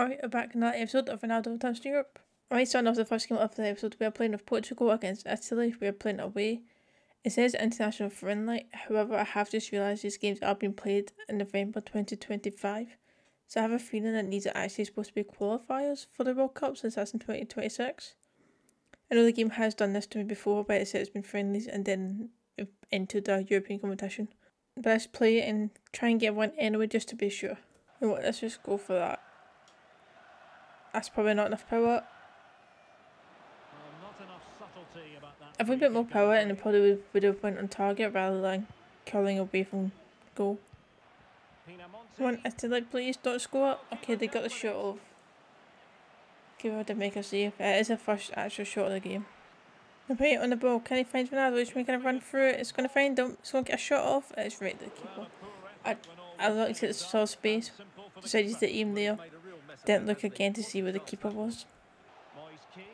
Oh, Alright, we're back in that episode of Ronaldo to Europe. Alright, starting off the first game of the episode, we are playing with Portugal against Italy. We are playing away. It says international friendly, however, I have just realised these games are being played in November 2025. So I have a feeling that these are actually supposed to be qualifiers for the World Cup since that's in 2026. I know the game has done this to me before, but it said it's been friendlies and then into the European competition. But let's play it and try and get one anyway just to be sure. You know what, let's just go for that. That's probably not enough power. If we bit more power and it probably would, have went on target rather than curling away from goal. Come on, Italy, please don't score. Okay, they got the shot off. Give we to make a save. It is the first actual shot of the game. Play on the ball. Can he find Ronaldo? He's going to run through it. It's going to find him. It's going to get a shot off. It's right the keeper. I, I looked at the saw space. Decided to aim there. Didn't look again to see where the keeper was.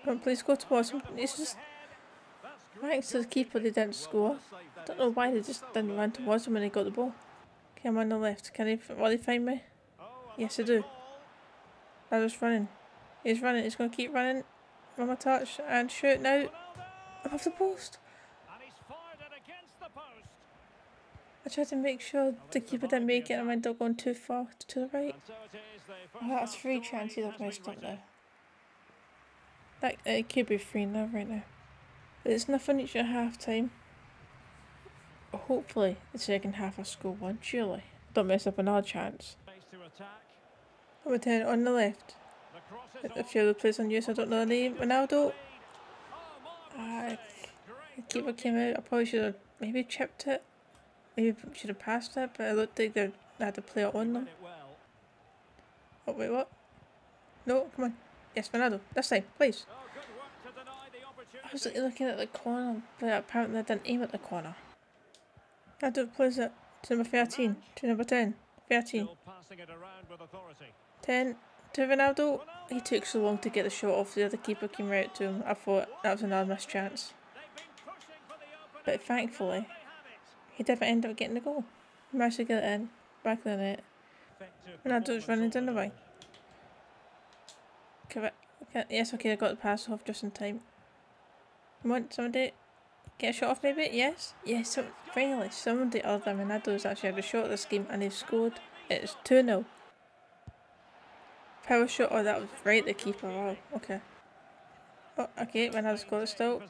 Come on, please go towards him. It's just thanks to the keeper they didn't score. Don't know why they just didn't run towards him when they got the ball. Okay, I'm on the left. Can they will they find me? Yes, I do. I was running. He's running. He's going to keep running. From a touch and shoot now. Off the post. I tried to make sure the keeper didn't make it and I went up going too far to the right. Oh, that's three chances I've messed up there. That, it could be free now, right now. But it's nothing each at half time. Hopefully the second half I score one, surely. Don't mess up another chance. Number 10 on the left. A few other players on use, I don't know the name. Ronaldo. Uh, the keeper came out. I probably should have maybe chipped it. Maybe should have passed it, but it looked like they had to play it on them. Oh, wait, what? No, come on. Yes, Ronaldo. This time, please. I was looking at the corner, but apparently I didn't aim at the corner. Ronaldo plays it to number 13, to number 10. 13. 10 to Ronaldo. He took so long to get the shot off, the other keeper came right to him. I thought that was another missed chance. But thankfully, he didn't end up getting the goal. He managed to get it in, back of the net. Ronaldo's running down the wing. Okay, yes, okay, I got the pass off just in time. On, somebody get a shot off maybe? Yes? Yes, so, finally, somebody other than Ronaldo has actually had a shot this game and they've scored. It's 2-0. Power shot, oh that was right the keeper, wow, okay. Oh, okay, Ronaldo's got it still.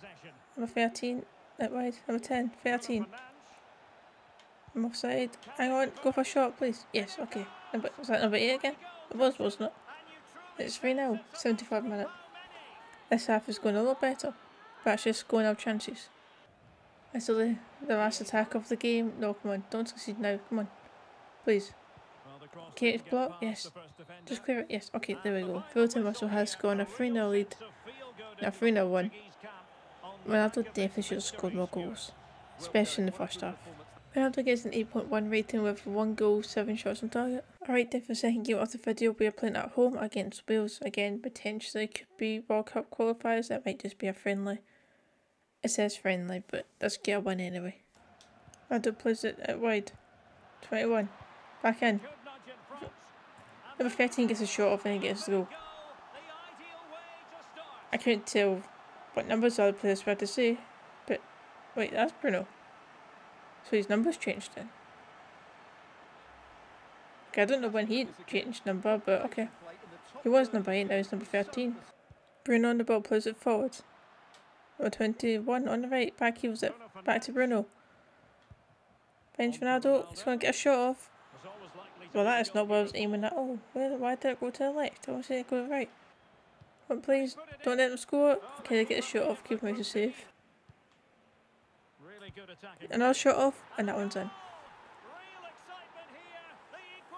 Number 13, that wide, number 10, 13. I'm offside. Hang on, go for a shot, please. Yes, okay. Number, was that number 8 again? It was, wasn't it? It's 3 now, 75 minutes. This half is going a lot better. But it's just going our chances. And so the, the last attack of the game. No, come on, don't succeed now. Come on. Please. Okay, it's blocked. Yes. Just clear it. Yes. Okay, there we go. Fulton Russell has scored a 3 0 lead. A 3 0 1. Ronaldo definitely should have scored more goals. Especially in the first half. Ronaldo gets an 8.1 rating with 1 goal, 7 shots on target. Alright then for the second game of the video we are playing at home against Wales. Again potentially could be World Cup qualifiers, that might just be a friendly. It says friendly but let's get a win anyway. Ronaldo plays it out wide. 21. Back in. Number 13 gets a shot off and he gets the goal. I couldn't tell what numbers the other players were to say, but wait, that's Bruno. So his number's changed then. Okay, I don't know when he changed number, but okay. He was number 8, now he's number 13. Bruno on the ball plays it forward. Number 21 on the right, back heels it. Back to Bruno. Bench Ronaldo, he's going to get a shot off. Well, that is not what I was aiming at all. Where, why did it go to the left? I want it to go to the right. But please, don't let them score. Okay, they get a shot off, keep them safe. Another shot off, and that one's in.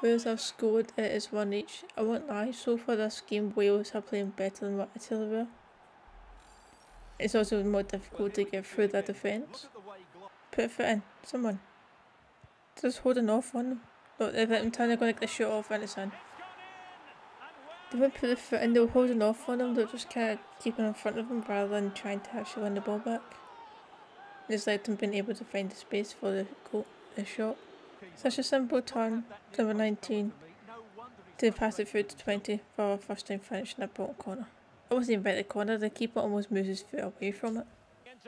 Wales have scored, it is one each. I won't lie, so far this game Wales are playing better than what Italy were. It's also more difficult to get through their defence. Put a foot in, someone. Just holding off on them. Look, they're trying to go like the shot off and it's in. They won't put the foot in, they were holding off on them, they're just kind of keeping in front of them rather than trying to actually win the ball back. It's like them being able to find the space for the goal, the shot. Such a simple turn, number 19. to pass it through to 20 for our first time finishing the bottom corner. I wasn't even the corner, the keeper almost moves his foot away from it.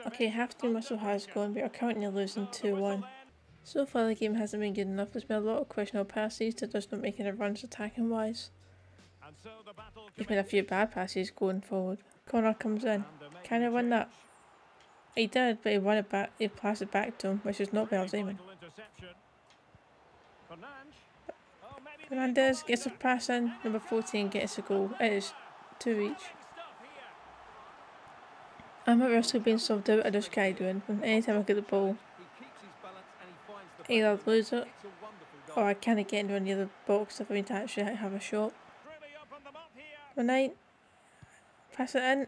Okay, half team whistle has gone, we are currently losing 2-1. So far the game hasn't been good enough, there's been a lot of questionable passes to just not making a runs attacking wise. There's been a few bad passes going forward. Corner comes in. Can I win that? He did, but he won it back. He passed it back to him, which is not well aiming. Fernandes gets a pass in. Number 14 gets a goal. It is two each. I'm at risk of being subbed out. I just can't do anything. Anytime I get the ball, either I lose it or I can't get into any of the box if I mean to actually have a shot. Number 9. Pass it in.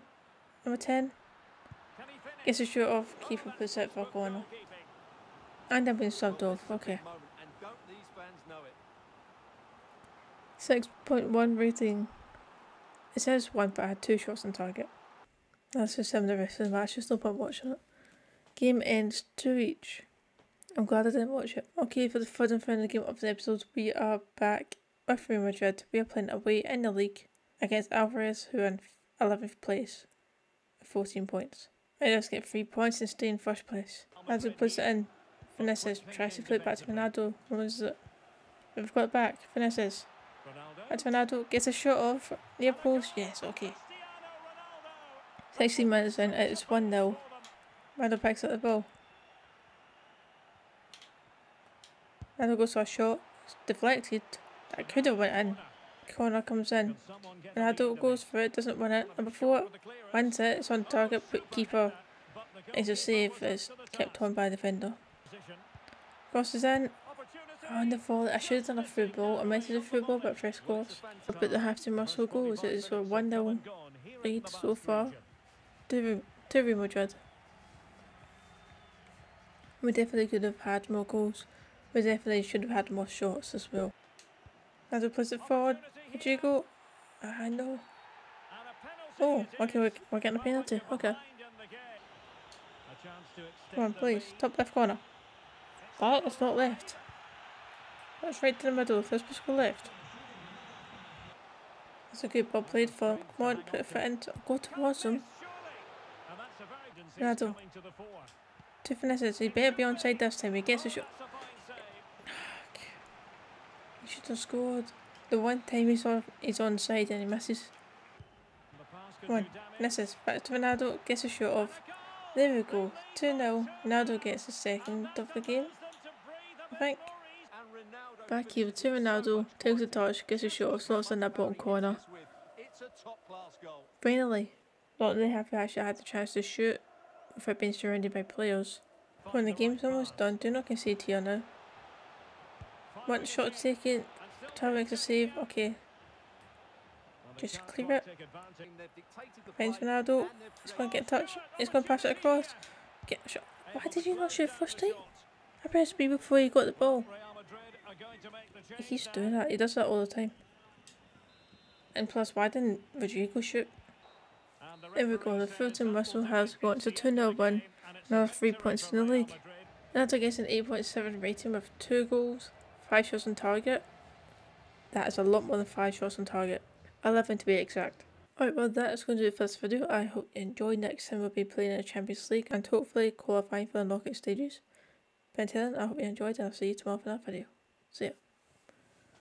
Number 10. Gets a shot off. Keeper puts it for a corner. And I've been subbed off. Okay. 6.1 rating. It says 1 but I had 2 shots on target. That's just some of the rest of the match, just no point watching it. Game ends 2 each. I'm glad I didn't watch it. Okay, for the third and final game of the episode, we are back with Real Madrid. We are playing away in the league against Alavés, who are in 11th place, 14 points. I just get 3 points and stay in first place. As it puts it in, Vinicius tries to flip back to Ronaldo, loses it. We've got it back, Vinicius. Back to Ronaldo, gets a shot off, near post, yes, okay. 16 minutes in, it's 1 0. Ronaldo picks up the ball. Ronaldo goes for a shot, it's deflected, that could have went in. Corner comes in. Ronaldo goes for it, doesn't win it. Number four wins it, it's on target, but keeper is a save, it's kept on by the defender. Crosses in. Oh, the fall. I should have done a through ball. I meant to a through ball, but first cross. But the half team muscle goals. It is a 1 0 lead so far. To, to Real Madrid. We definitely could have had more goals. We definitely should have had more shots as well. As we puts it forward, Rodrygo. I know. Oh, okay, we're, we're getting a penalty. Okay. Come on, please. Top left corner. Oh, That is not left. That's right to the middle. Let's just go left. That's a good ball played for. Come on, put it foot in. Go towards him. Ronaldo. Two finesses. He better be onside this time. He gets a shot. Should have scored. The one time he's on, he's onside and he misses. Come on, misses. Back to Ronaldo. Gets a shot off. There we go. 2 0. Ronaldo gets the second of the game. I think. Back here to Ronaldo. Takes the touch. Gets a shot. Off, slots in that bottom corner. Finally. Not really happy I actually had the chance to shoot without being surrounded by players. When the game's almost done, do not concede here now. One shot taken. Makes a save. Okay. Just clear it. Finds Ronaldo. He's going to get a touch. He's going to pass it across. Get a shot. Why did you not shoot first time? I pressed B before he got the ball. He keeps doing that. He does that all the time. And plus, why didn't Rodrygo shoot? There we go. The Fulton whistle has gone to 2 0 1. Now 3 points in the league. Ronaldo gets an 8.7 rating with 2 goals, 5 shots on target. That is a lot more than 5 shots on target. 11 to be exact. Alright, well that is going to do it for this video. I hope you enjoyed. Next time we'll be playing in the Champions League and hopefully qualifying for the knockout stages. But until then, I hope you enjoyed and I'll see you tomorrow for that video. See ya.